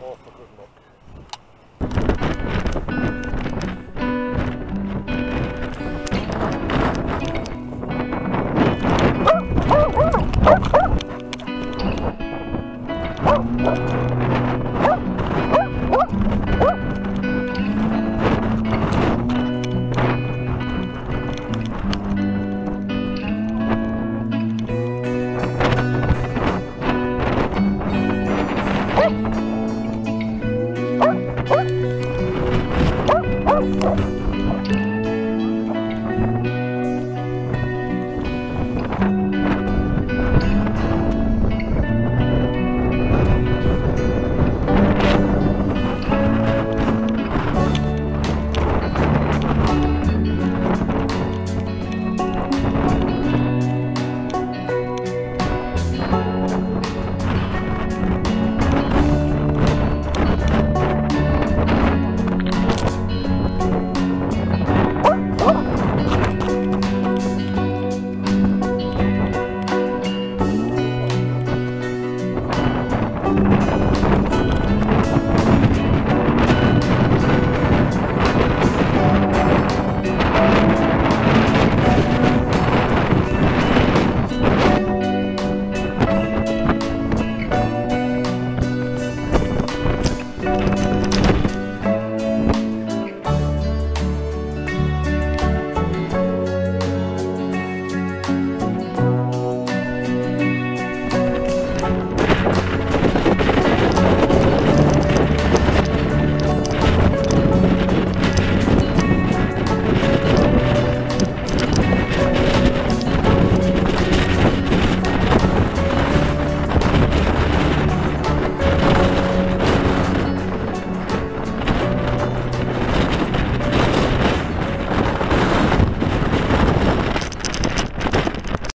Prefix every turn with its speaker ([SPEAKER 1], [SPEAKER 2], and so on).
[SPEAKER 1] more for good luck. Thank you.